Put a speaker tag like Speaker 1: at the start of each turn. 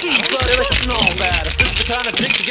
Speaker 1: But it's not bad. This is the kind of dick